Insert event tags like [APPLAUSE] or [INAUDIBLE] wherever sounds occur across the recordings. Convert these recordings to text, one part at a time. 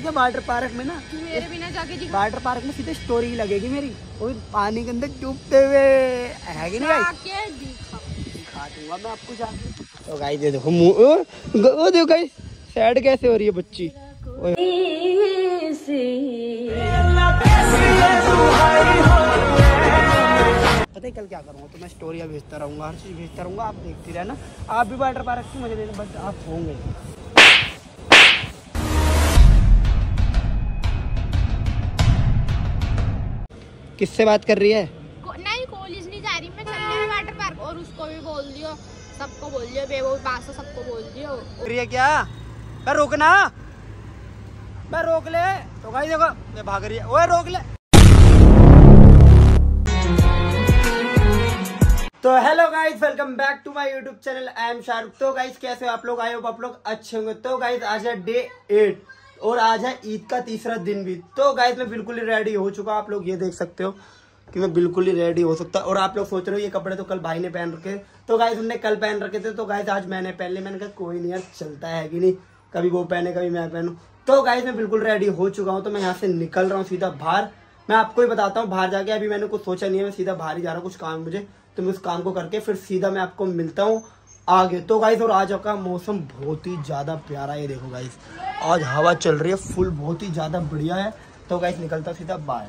सीधे water park में ना? मेरे बिना जाके दिखा वाटर पार्क में सीधे स्टोरी लगेगी मेरी। और पानी के अंदर डूबते हुए। है कि नहीं भाई? दिखा। दिखा दूँगा मैं आपको जाके। तो गाइस ये देखो मुँह ओ, देखो गाइस सैड कैसे हो रही है बच्ची? पता है कल क्या करूँगा? तो मैं स्टोरियाँ भेजता रहूँगा हर चीज़ भेजता रहूँगा आप देखती रहना। आप भी वाटर पार्क की मज़े लेना बट आप होंगे। किससे बात कर रही है? को- नहीं कॉलेज नहीं जा रही। मैं चलने में वाटर पार्क और उसको भी बोल दियो। सबको बोल दियो बेबो पास सबको बोल दियो। रही है क्या? मैं रोकना। मैं रोक ले। तो गाइस देखो ये भाग रही है। ओए रोक ले। तो hello guys welcome back to my YouTube channel I am Shahrukh तो गाइस कैसे हो आप लोग? आए हो आप लोग अच्छे होंगे। तो गाइस आज है डे एट और आज है ईद का तीसरा दिन भी। तो गाइस मैं बिल्कुल ही रेडी हो चुका आप लोग ये देख सकते हो कि मैं बिल्कुल ही रेडी हो सकता और आप लोग सोच रहे हो, ये कपड़े तो कल भाई ने पहन रखे तो गाइस उनने कल पहन रखे थे। तो गाइस आज मैंने पहन लिए। मैंने कहा, कोई नहीं यार, चलता है कि नहीं? कभी वो पहने, कभी मैं पहनूं। तो गाइस मैं बिल्कुल रेडी हो चुका हूँ। तो मैं यहाँ से निकल रहा हूँ सीधा बाहर। मैं आपको ही बताता हूँ, बाहर जाके अभी मैंने कुछ सोचा नहीं है। मैं सीधा बाहर ही जा रहा हूँ, कुछ काम मुझे। तो मैं उस काम को करके फिर सीधा मैं आपको मिलता हूँ। आगे। तो गाइस और आज का मौसम बहुत ही ज़्यादा प्यारा है। देखो गाइस आज हवा चल रही है फुल बहुत ही ज़्यादा बढ़िया है। तो गाइस निकलता सीधा बाहर।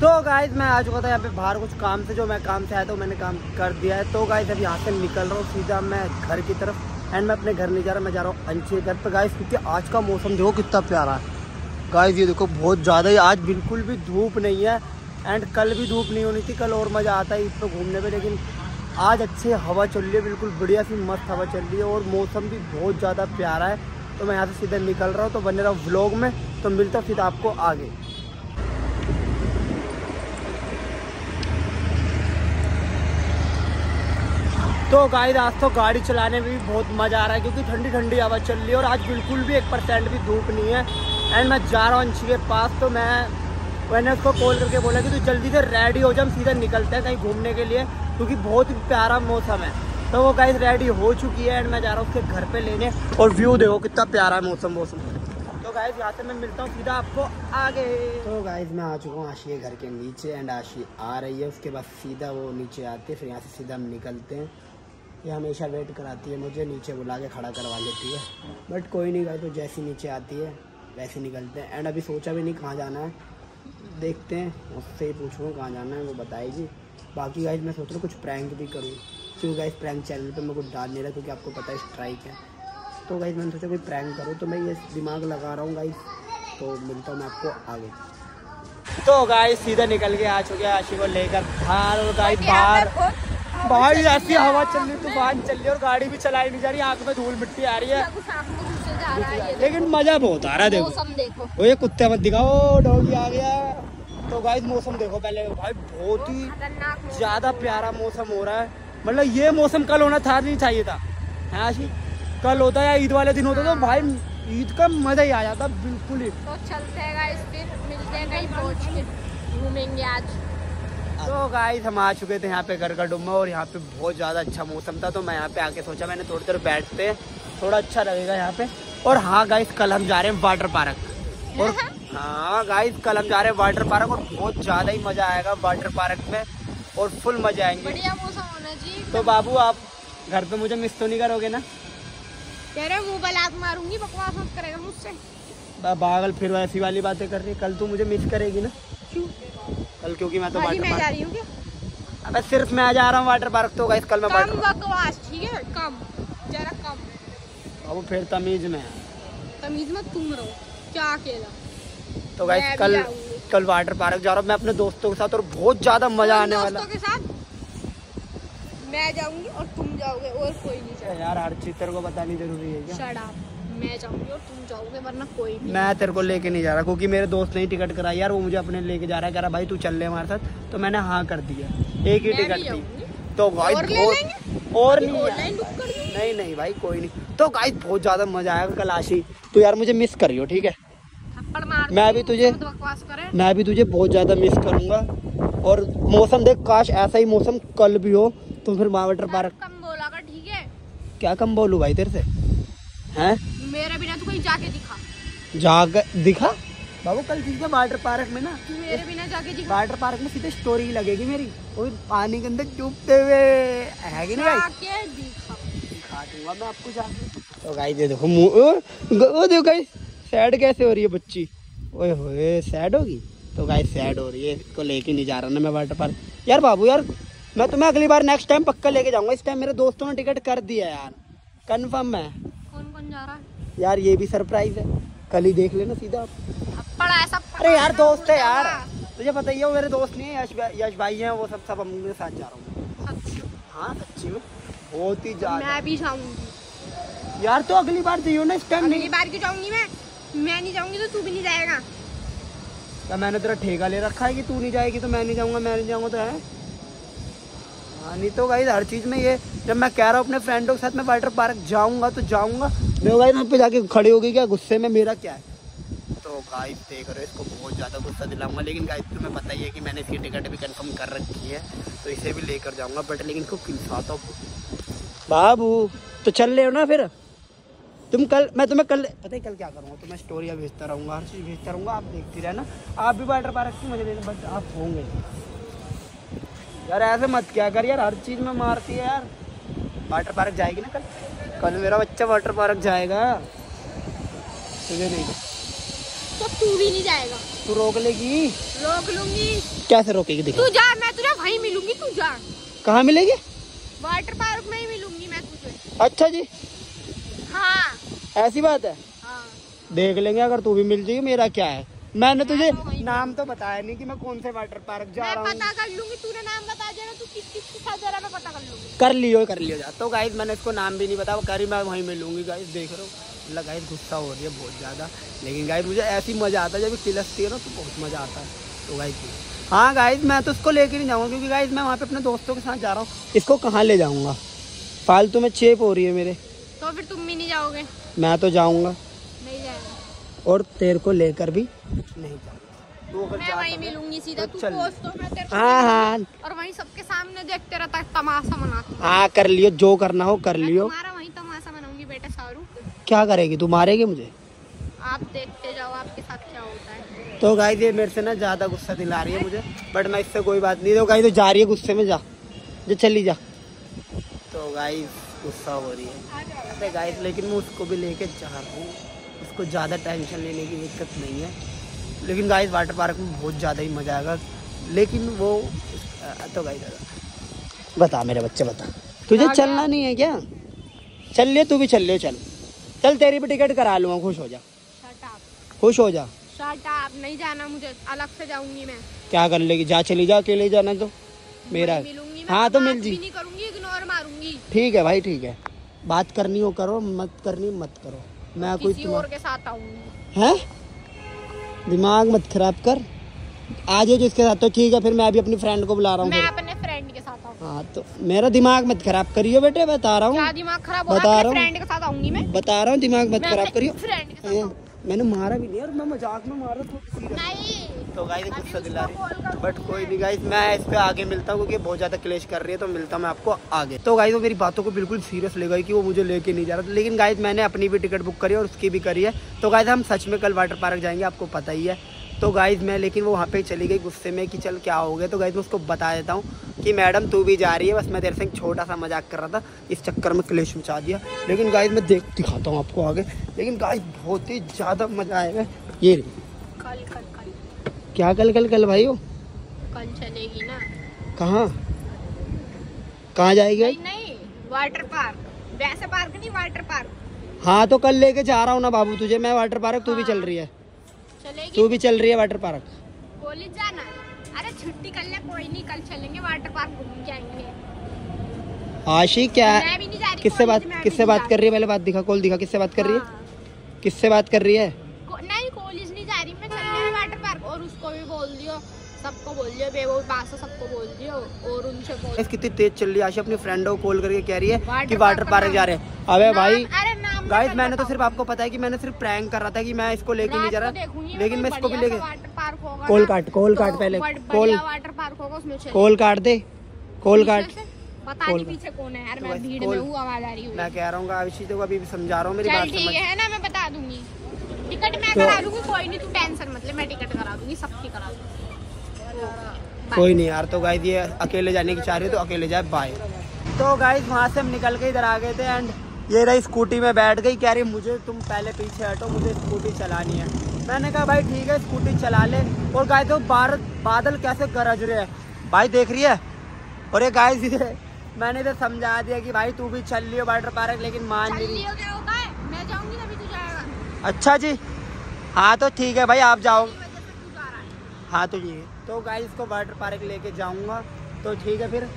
तो गाइस मैं आ चुका था यहाँ पे बाहर कुछ काम से, जो मैं काम से आया था मैंने काम कर दिया है। तो गाइस अभी यहाँ से निकल रहा हूँ सीधा मैं घर की तरफ़ एंड मैं अपने घर नहीं जा रहा, मैं जा रहा हूँ अंशी घर पे गाइस क्योंकि आज का मौसम देखो कितना प्यारा है। गाइस ये देखो बहुत ज़्यादा ही, आज बिल्कुल भी धूप नहीं है एंड कल भी धूप नहीं होनी थी, कल और मज़ा आता है इस पर घूमने में लेकिन आज अच्छी हवा चल रही है, बिल्कुल बढ़िया सी मस्त हवा चल रही है और मौसम भी बहुत ज़्यादा प्यारा है। तो मैं यहाँ से सीधे निकल रहा हूँ तो बने रहा व्लॉग में तो मिलता सीधा आपको आगे। तो गाइस आज तो गाड़ी चलाने में भी बहुत मज़ा आ रहा है, क्योंकि ठंडी ठंडी हवा चल रही है और आज बिल्कुल भी एक परसेंट भी धूप नहीं है। एंड मैं जा रहा हूँ अंशी के पास तो मैं मैंने उसको कॉल करके बोला कि तू तो जल्दी से रेडी हो जा, हम सीधा निकलते हैं कहीं घूमने के लिए। क्योंकि बहुत ही प्यारा मौसम है। तो वो गाइस रेडी हो चुकी है एंड मैं जा रहा हूँ उसके घर पे लेने। और व्यू देखो कितना प्यारा मौसम मौसम। तो गाइस यहाँ से मैं मिलता हूँ सीधा आपको आगे। तो गाइस मैं आ चुका हूँ आशी के घर के नीचे एंड आशी आ रही है। उसके बाद सीधा वो नीचे आती है, फिर यहाँ से सीधा हम निकलते हैं। ये हमेशा वेट कराती है मुझे, नीचे बुला के खड़ा करवा लेती है। बट कोई नहीं गाइस तो जैसी नीचे आती है, वैसे निकलते हैं। एंड अभी सोचा भी नहीं कहाँ जाना है। देखते हैं, उससे ही पूछूँगा कहाँ जाना है, वो बताएगी। बाकी गाइज़ मैं सोच रहा हूँ कुछ प्रैंक भी करूँ। क्योंकि गाइज़ प्रैंक चैनल पे मैं कुछ डाल नहीं रहा क्योंकि आपको पता है स्ट्राइक है। तो गाइज़ मैंने सोचा कोई प्रैंक करूँ तो मैं ये दिमाग लगा रहा हूँ गाइज़ तो मिलता हूँ मैं आपको आगे। तो गाइज़ सीधा निकल के आ चुके हैं आशी को लेकर बाहर। और गाइज़ बाहर बाहर ही ऐसी हवा चल रही तो तूफ़ान चल रही है और गाड़ी भी चलाई नहीं जा रही आँख में धूल मिट्टी आ रही है। लेकिन मज़ा बहुत आ रहा है देखो। देखो। वो ये कुत्ते मत दिखाओ डॉगी आ गया। तो गाइस मौसम देखो पहले। भाई बहुत ही ज़्यादा प्यारा मौसम हो रहा है। मतलब ये मौसम कल होना था नहीं चाहिए था। है आशी कल होता या ईद वाले दिन होता तो भाई ईद का मज़ा ही आ जाता बिल्कुल ही। तो चलते हैं गाइस फिर मिलते हैं कहीं पहुँच के। घूमेंगे आज। तो गाइस हम आ चुके थे यहाँ पे घर का डुम्बा और यहाँ पे बहुत ज़्यादा अच्छा मौसम था तो मैं यहाँ पे आके सोचा मैंने थोड़ी देर बैठते हैं थोड़ा अच्छा लगेगा यहाँ पे। और हाँ गाइस कल हम जा रहे हैं वाटर पार्क और [LAUGHS] हाँ गाइस कल हम जा रहे हैं वाटर पार्क और बहुत ज़्यादा ही मज़ा आएगा वाटर पार्क में और फुल मज़ा आएँगे। बढ़िया मौसम होना चाहिए तो बाबू आप घर पे मुझे मिस तो नहीं करोगे ना? कह रहे मुँह बलात मारूँगी बकवास मत करेगा मुझसे। बा- पागल फिर वैसी वाली बातें कर रही है। कल तू मुझे मिस करेगी ना? क्यों? कल क्योंकि मैं तो वाटर मैं जा रही हूँ क्या? अबे सिर्फ़ मैं जा रहा हूँ वाटर पार्क तो गाइस कल मैं कम वाटर बकवास ठीक है? कम जरा कम। बाबू फिर तमीज में। तमीज में तुम रहो क्या अकेला? तो गाइस कल कल वाटर पार्क जा रहा हूँ। मैं अपने दोस्तों के साथ और बहुत ज़्यादा मज़ा आने वाला। के साथ? मैं जाऊँगी और तुम जाओगे और कोई नहीं जाएगा। यार हर चीज़ तेरे को बतानी ज़रूरी है क्या? मैं जाऊँगी और तुम जाओगे वरना कोई नहीं। मैं तेरे को लेके नहीं जा रहा क्योंकि मेरे दोस्त ने ही टिकट कराई। यार वो मुझे अपने लेके जा रहा है कह रहा भाई तू चल ले हमारे साथ। तो मैंने हाँ कर दिया एक ही टिकट थी। तो गाइस और बहुत और नहीं नहीं नहीं भाई कोई नहीं। तो गाइस बहुत ज़्यादा मज़ा आएगा कल आशी। तो यार मुझे मिस करियो ठीक है? मैं भी तुझे- बकवास करे। मैं भी तुझे बहुत ज़्यादा मिस करूँगा। और मौसम देख काश ऐसा ही मौसम कल भी हो तो फिर वाटर पार्क कम बोला कर ठीक है? क्या कम बोलू भाई तेरे से? हैं? मेरे बिना तू कहीं जाके दिखा। जाकर दिखा? बाबू कल सीधे वाटर पार्क में ना मेरे बिना जाके दिखा। वाटर पार्क में सीधे स्टोरी लगेगी मेरी। वो पानी के अंदर डूबते हुए है कि नहीं भाई? जाके दिखा। दिखा दूँगा मैं आपको जाके। तो गाइस ये देखो मुँह ओ देखो गाइस सैड कैसे हो रही है बच्ची? ओए होए सैड होगी? तो गाइस सैड हो रही है। इसको लेके नहीं जा रहा ना मैं वाटर पार्क यार बाबू यार मैं तुम्हें अगली बार नेक्स्ट टाइम पक्का लेके जाऊँगा। इस टाइम मेरे दोस्तों ने टिकट कर दिया यार। कंफर्म है। कौन कौन जा रहा है? यार ये भी सरप्राइज़ है। कल ही देख लेना सीधा। आप अरे यार दोस्त है यार। तुझे पता ही है वो मेरे दोस्त नहीं है यश भाई- यश भाई हैं वो सब सब हम उनके साथ जा रहा हूँ। हाँ सच्ची में। बहुत ही ज़्यादा। मैं भी जाऊँगी। यार तो अगली बार दियो ना इस टाइम अगली बार क्यों जाऊँगी मैं? मैं नहीं जाऊँगी तो तू भी नहीं जाएगा। तो मैंने तेरा ठेका ले रखा है कि तू नहीं जाएगी तो मैं नहीं जाऊँगा मैं नहीं जाऊँगा तो है? हाँ नहीं तो गाइस हर चीज़ में ये जब मैं कह रहा हूँ अपने फ्रेंडों के साथ मैं वाटर पार्क जाऊँगा तो जाऊँगा। देखो गाइस वहाँ पे जाके खड़ी हो गई क्या? गुस्से में मेरा क्या है? तो गाइस देख रहे हो इसको बहुत ज़्यादा गुस्सा दिलाऊँगा लेकिन गाइस तुम्हें पता ही है कि मैंने इसकी टिकट भी कंफर्म कर रखी है तो इसे भी लेकर जाऊँगा बट लेकिन इसको हूँ? बाबू तो चल रहे हो ना फिर? तुम कल मैं तुम्हें कल पता है कल क्या करूँगा? तो मैं स्टोरियाँ भेजता रहूँगा हर चीज़ भेजता रहूँगा आप देखती रहना। आप भी वाटर पार्क की मज़े लेना बट आप होंगे। यार ऐसे मत क्या कर यार हर चीज़ में मारती है यार। वाटर पार्क जाएगी ना कल? कल मेरा बच्चा वाटर पार्क जाएगा। तुझे नहीं। तो तू भी नहीं जाएगा। तू रोक लेगी। रोक लूँगी। कैसे रोकेगी तू जा मैं तुझे वहीं मिलूँगी तू जा। कहाँ मिलेगी? वाटर पार्क में ही मिलूँगी मैं तुझे। अच्छा जी। हाँ। ऐसी बात है? हाँ। देख लेंगे अगर तू भी मिल जाएगी मेरा क्या है? मैंने तुझे तो नाम तो बताया नहीं कि मैं कौन से वाटर पार्क जा रहा हूँ। पता कर लूँगी तूने नाम बता देना तू किस किस के साथ जा रहा मैं पता कर लूँगी। कर लियो कर लियो जा। तो गाइस मैंने इसको नाम भी नहीं बताया करी मैं वहीं मिलूँगी गाइस देख रहे हो। मतलब गाइस गुस्सा हो रही है बहुत ज़्यादा। लेकिन गाइस मुझे ऐसी मज़ा आता है जब ये खिलसती है ना तो बहुत मज़ा आता है। तो गाइस हाँ गाइस मैं तो उसको लेके नहीं जाऊँगा क्योंकि गाइस मैं वहाँ पे अपने दोस्तों के साथ जा रहा हूँ। इसको कहाँ ले जाऊँगा? फालतू में चेप हो रही है मेरे। तो फिर तुम भी नहीं जाओगे? मैं तो जाऊँगा। नहीं जाएगा। और तेरे को लेकर भी नहीं जाऊँगा। मैं वहीं मिलूँगी सीधा तो तू मैं तेरे को हाँ हाँ। और वहीं सबके सामने देख तेरा तमाशा मनाती हाँ। कर लियो जो करना हो कर लियो। तुम्हारा वहीं तमाशा मनाऊँगी बेटा शाहरुख क्या करेगी तू मारेगी मुझे? आप देखते जाओ आपके साथ क्या होता है। तो गाइस ये मेरे से ना ज़्यादा गुस्सा दिला रही है मुझे बट मैं इससे कोई बात नहीं तो गाइस तो जा रही है गुस्से में जा। जो चली जा। तो गाइस गुस्सा हो रही है। अरे गाइस लेकिन मैं उसको भी लेके जा रहा हूँ। उसको ज़्यादा टेंशन लेने की दिक्कत नहीं है। लेकिन गाइस वाटर पार्क में बहुत ज़्यादा ही मज़ा आएगा। लेकिन वो तो गाइस बता मेरे बच्चे बता। तुझे चलना नहीं है क्या? चल ले तू भी चल ले चल। चल तेरी भी टिकट करा लूँगा खुश हो जा। खुश हो जा। नहीं जाना मुझे। अलग से जाऊँगी मैं। क्या कर लेगी? जा चली जा अकेले जाना तो। मेरा हाँ तो मिल जी भी नहीं करूँगी इग्नोर मारूँगी ठीक है भाई ठीक है। बात करनी हो करो मत करनी मत करो। मैं कोई किसी और के साथ आऊँगी है? दिमाग मत खराब कर। आ जाओ जिसके साथ तो ठीक है फिर मैं भी अपनी फ्रेंड को बुला रहा हूँ मैं अपने फ्रेंड के साथ हाँ तो मेरा दिमाग मत खराब करियो बेटे बता रहा हूँ। दिमाग खराब बता रहा हूँ। बता रहा हूँ दिमाग मत खराब करियो। मैंने मारा भी नहीं और मैं मज़ाक में मारा तो नहीं तो गाइस गुस्सा दिला रही। बट कोई नहीं गाइस मैं इस पे आगे मिलता हूँ क्योंकि बहुत ज़्यादा क्लेश कर रही है तो मिलता हूँ मैं आपको आगे। तो गाइस वो मेरी बातों को बिल्कुल सीरियस ले गई कि वो मुझे लेके नहीं जा रहा लेकिन गाइस मैंने अपनी भी टिकट बुक करी और उसकी भी करी है। तो गाइस हम सच में कल वाटर पार्क जाएँगे, आपको पता ही है। तो गाइस मैं लेकिन वो वहाँ पे चली गई गुस्से में कि चल, क्या हो गया? तो गाइस मैं उसको बता देता हूँ कि मैडम, तू भी जा रही है, बस मैं तेरे से एक छोटा सा मज़ाक कर रहा था। इस चक्कर में क्लेश मचा दिया। लेकिन गाइस मैं देख, दिखाता हूँ आपको आगे। लेकिन गाइस बहुत ही ज़्यादा मज़ा आएगा ये कल कल। क्या कल कल कल भाई हो? कल चलेगी ना। कहाँ? कहाँ जाएगी नहीं नहीं वाटर पार्क वैसे पार्क नहीं वाटर पार्क हाँ तो कल लेके जा रहा हूँ ना बाबू तुझे। मैं वाटर पार्क तू भी चल रही है। चलेगी। तू भी चल रही है वाटर पार्क कॉलेज जाना अरे छुट्टी कर ले कोई नहीं कल चलेंगे वाटर पार्क घूम के आएँगे। आशी क्या किससे बात किससे बात कर रही। है? पहले बात दिखा कॉल दिखा किससे बात कर रही है? हाँ। किससे बात कर रही है को- नहीं कॉलेज नहीं जा रही मैं चलने में वाटर पार्क और उसको भी बोल दियो सबको बोल दियो बेबो पास सबको बोल दियो और उनसे बोल गाइस, कितनी तेज चल रही है। आशी अपनी फ्रेंडों को कॉल करके कह रही है वाटर कि वाटर पार्क जा रहे हैं। अबे भाई गाइस मैंने तो सिर्फ़ आपको पता है कि मैंने सिर्फ़ प्रैंक कर रहा था कि मैं इसको लेके नहीं जा रहा। लेकिन मैं इसको भी लेके सा वाटर पार्क होगा कॉल काट कॉल तो काट पहले कॉल वाटर पार्क होगा उसमें। कॉल काट दे। कॉल काट पता नहीं पीछे कौन है यार तो मैं भीड़ में हूँ आवाज़ आ रही हुई। मैं कह रहा हूँ आशी को अभी समझा रहा हूँ मेरी बात ठीक है ना मैं बता दूँगी। टिकट मैं तो- करा दूँगी कोई नहीं तू टेंशन मत ले मैं टिकट करा दूँगी सबकी करा दूँगी. कोई नहीं यार तो गाइस ये अकेले जाने की चाह रही तो अकेले जाए बाय तो गाइस वहाँ से हम निकल के इधर आ गए थे एंड ये रही स्कूटी में बैठ गई कह रही मुझे तुम पहले पीछे हटो मुझे स्कूटी चलानी है। मैंने कहा भाई ठीक है स्कूटी चला ले। और गाय तो बार बादल कैसे गरज रहे हैं। भाई देख रही है? और ये गाय मैंने इधर समझा दिया कि भाई तू भी चल लियो वाटर पार्क लेकिन मान नहीं जाएगा। अच्छा जी। हाँ तो ठीक है भाई आप जाओ। हाँ। तो ये तो गाइस इसको वाटर पार्क लेके जाऊँगा। तो ठीक है फिर।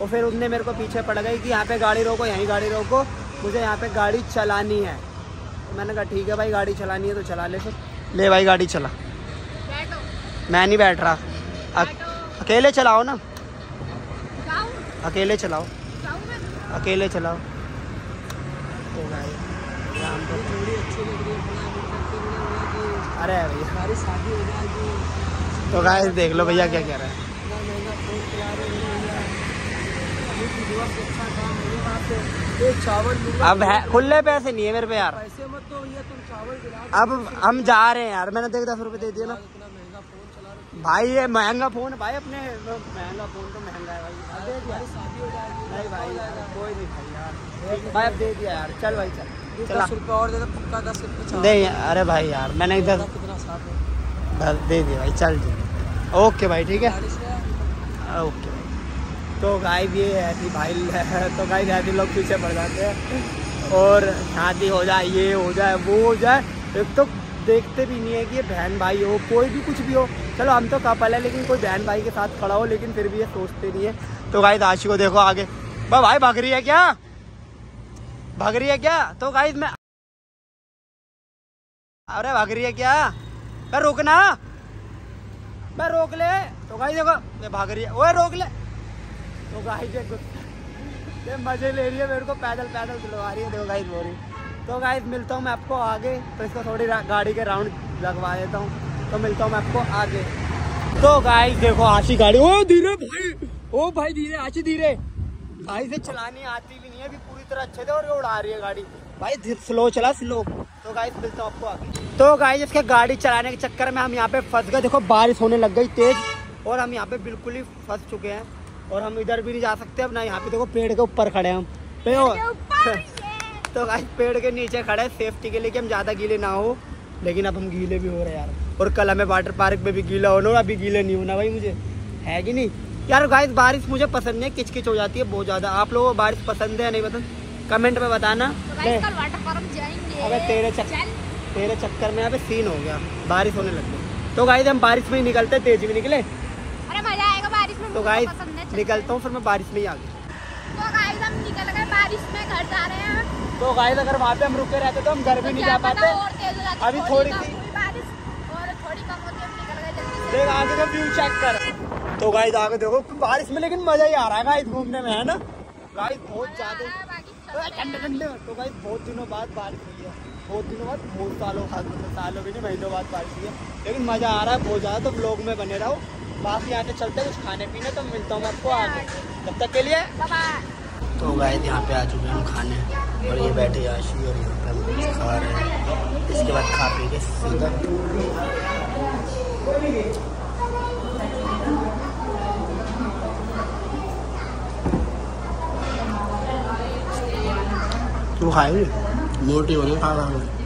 और फिर उनने मेरे को पीछे पड़ गई कि यहाँ पे गाड़ी रोको यहीं गाड़ी रोको। मुझे यहाँ पे गाड़ी चलानी है। तो मैंने कहा ठीक है भाई गाड़ी चलानी है तो चला ले फिर। ले भाई गाड़ी चला। मैं नहीं बैठ रहा। अकेले चलाओ ना। अकेले चलाओ। अकेले चलाओ। तो भाई अरे भैया तो गाय देख लो भैया क्या कह रहा है। अब है खुले पैसे नहीं है मेरे पे यार। पैसे मत दो भैया तुम चावल अब हम जा रहे हैं यार मैंने देख दस रुपए दे दिए ना। भाई ये महँगा फ़ोन भाई अपने। महँगा फ़ोन तो महँगा है भाई। नहीं भाई यार, कोई नहीं भाई यार। भाई अब दे दिया यार। चल भाई चल। दस रुपये और दे दे पक्का दस रुपये अरे भाई यार मैंने इधर कितना साफ़ है दे दिया भाई, चल जी। ओके भाई, ठीक है? ओके भाई। तो गाय है कि भाई तो गाय ऐसे लोग पीछे पड़ जाते हैं। और शादी हो जाए, ये हो जाए, वो हो जाए, एक तो देखते भी नहीं है कि ये बहन भाई हो, कोई भी कुछ भी हो। चलो, हम तो कपल है, लेकिन कोई बहन भाई के साथ खड़ा हो, लेकिन फिर भी ये सोचते नहीं है। तो गाइस आशी को देखो आगे। बा, भाई, भाग रही है क्या? भाग रही है क्या? तो गाइस मैं अरे, भाग रही है क्या? मैं रुकना मैं रोक ले। तो गाइस देखो ये भाग रही है। ओए, रोक ले। तो गाइस देखो, ये मज़े ले रही है मेरे को। पैदल पैदल दिलवा रही है। देखो गाइस बोरी तो गाइस, मिलता हूँ मैं आपको आगे। तो इसको थोड़ी गाड़ी के राउंड लगवा देता हूँ। तो मिलता हूँ मैं आपको आगे। तो गाइस देखो, आशी गाड़ी। ओ धीरे भाई। ओ भाई, धीरे, आशी, धीरे। भाई से चलानी आती भी नहीं है। अभी पूरी तरह अच्छे से और ये उड़ा रही है गाड़ी। भाई स्लो चला स्लो तो गाइस मिलता हूँ आपको आगे। तो गाइस इसके गाड़ी चलाने के चक्कर में हम यहाँ पे फंस गए। देखो बारिश होने लग गई तेज और हम यहाँ पे बिल्कुल ही फंस चुके हैं। और हम इधर भी नहीं जा सकते अब ना यहाँ पे। देखो पेड़ के ऊपर खड़े हैं हम। पे [LAUGHS] तो गाइस पेड़ के नीचे खड़े हैं। सेफ्टी के लिए कि हम ज़्यादा गीले ना हो। लेकिन अब हम गीले भी हो रहे हैं यार। और कल हमें वाटर पार्क में भी गीला होना और अभी गीले नहीं होना भाई मुझे। है कि नहीं? यार गाइस बारिश मुझे पसंद नहीं है। किच किच हो जाती है बहुत ज़्यादा। आप लोगों को बारिश पसंद है नहीं पसंद? कमेंट में बताना। तो अबे तेरे चक- चल। तेरे चक्कर में यहाँ पे सीन हो गया। बारिश होने लग गई। तो गाइस हम बारिश में ही निकलते तेज भी निकले। अरे मज़ा आएगा बारिश में तो गाइस चल। निकलता हूँ फिर मैं बारिश में ही आ गया। तो गाइस हम निकल गए बारिश में घर जा रहे हैं। तो गाइस अगर वहाँ पे हम रुके रहते तो हम घर भी तो नहीं जा पाते अभी थोड़ी से देख आगे का व्यू चेक कर। तो गाइस आगे देखो बारिश में लेकिन मज़ा ही आ रहा है गाइस घूमने में है ना? गाइस बहुत ज़्यादा है, ठंडे ठंडे। तो गाइस बहुत दिनों बाद बारिश हुई है। बहुत दिनों बाद बहुत सालों बाद मतलब सालों भी नहीं महीनों बाद बारिश हुई है। लेकिन मज़ा आ रहा है बहुत ज़्यादा। तो ब्लॉग में बने रहो। बाकी यहाँ से चलते कुछ खाने पीने तो मिलता हूँ आपको आगे। तब तक के लिए। तो गाइस यहाँ पे आ चुके हैं हम खाने। और ये बैठे आशी और यहाँ पे हम कुछ खा रहे हैं। इसके बाद खा पी के सीधा। तू खाएगी मोटी होने खा रहा